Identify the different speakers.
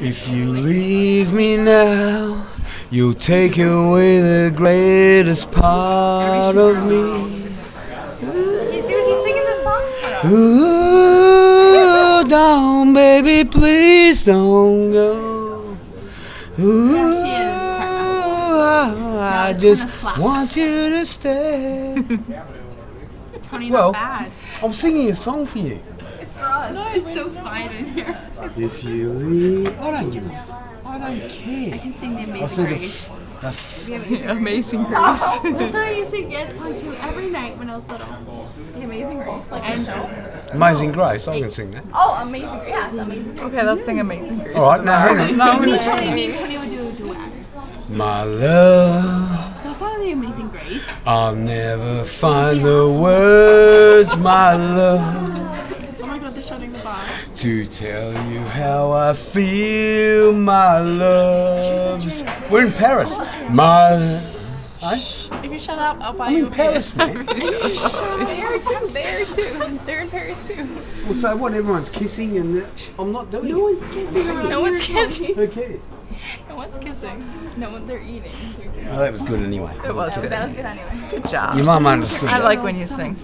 Speaker 1: If you leave me now, you'll take away the greatest part of me.
Speaker 2: Dude, he's singing the song for us.
Speaker 1: Ooh, don't, baby, please don't go. Ooh, I just want you to stay.
Speaker 2: Tony,
Speaker 1: Well-
Speaker 2: bad.
Speaker 1: I'm singing a song for you.
Speaker 2: It's for us. it's so quiet in here.
Speaker 1: If you leave, I don't give a. f- I don't care.
Speaker 2: I can sing the
Speaker 1: I
Speaker 2: Amazing
Speaker 1: said the,
Speaker 2: Grace.
Speaker 1: f- the f-
Speaker 2: The Amazing
Speaker 3: Amazing Grace.
Speaker 2: That's what I used to get sung to every night when I was little. The Amazing Grace, like a show.
Speaker 1: Amazing Grace. I can sing that.
Speaker 2: Oh, Amazing Grace. Yes, Amazing Grace.
Speaker 3: Okay, let's sing Amazing Grace.
Speaker 1: All right, now hang on. No, I'm
Speaker 2: Me
Speaker 1: going to
Speaker 2: and
Speaker 1: sing
Speaker 2: Tony,
Speaker 1: that.
Speaker 2: me and Tony would do a duet.
Speaker 1: My love.
Speaker 2: That's not the Amazing Grace.
Speaker 1: I'll never find the words, my love,
Speaker 2: Oh my god, they're shutting the bar.
Speaker 1: to tell you how I feel, my loves. We're in Paris. My. Hey?
Speaker 2: If you shut up, I'll buy
Speaker 1: I'm
Speaker 2: you
Speaker 1: in
Speaker 2: a beer.
Speaker 1: Paris, man.
Speaker 2: They're too. They're too. They're in Paris too.
Speaker 1: Well, so what? Everyone's kissing, and uh, I'm not doing
Speaker 2: No
Speaker 1: it.
Speaker 2: one's kissing around No one's kissing.
Speaker 1: Who cares?
Speaker 2: No one's kissing. No one. They're eating.
Speaker 1: Well, that was good anyway.
Speaker 3: It was
Speaker 2: That,
Speaker 3: good.
Speaker 2: that was good anyway.
Speaker 3: Good job.
Speaker 1: Your mum understood.
Speaker 3: I like when you sing.